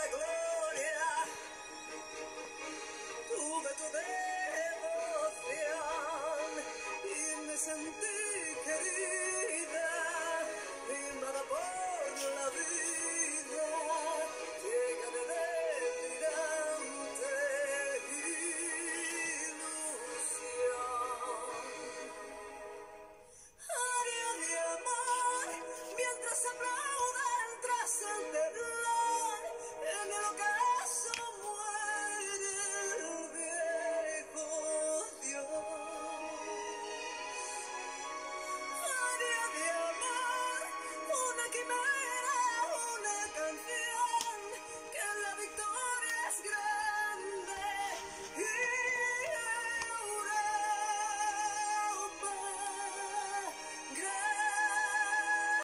la gloria, tuve tu devoción y me sentí querida, timbrada por la vida.